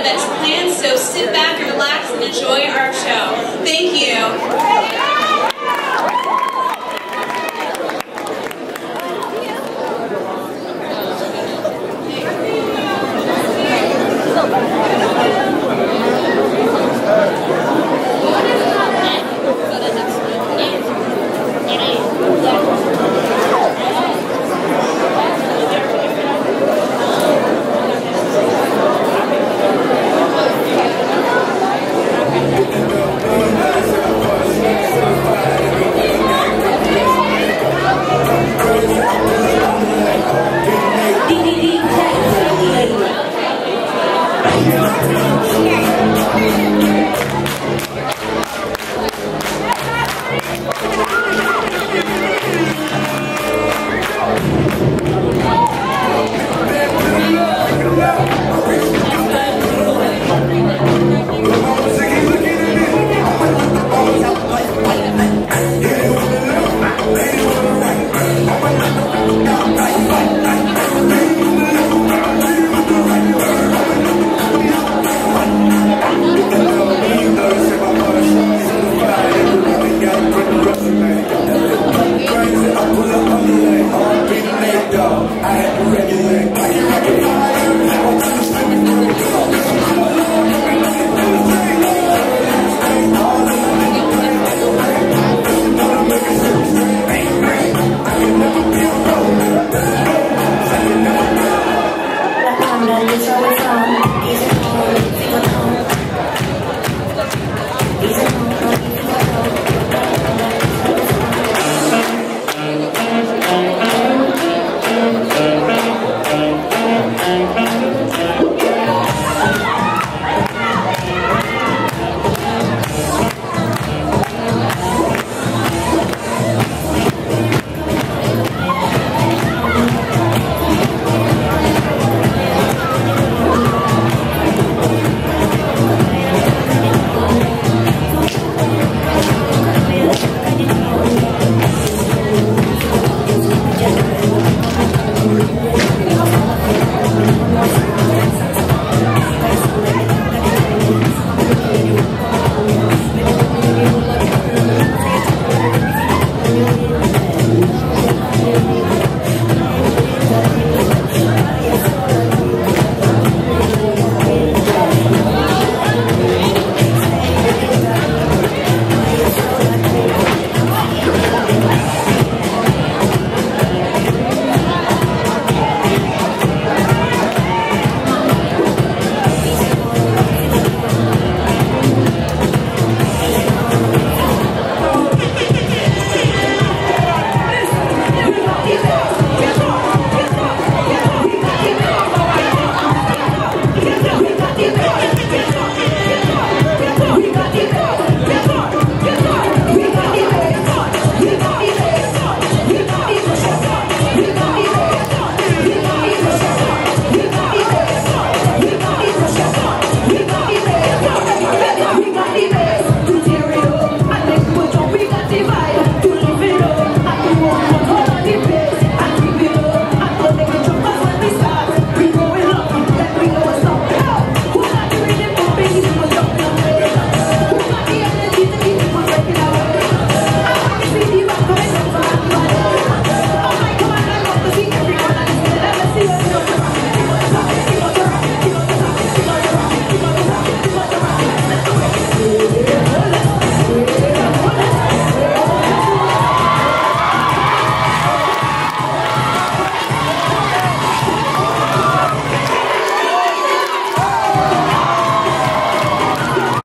events planned, so sit back relax and enjoy our show. Thank you.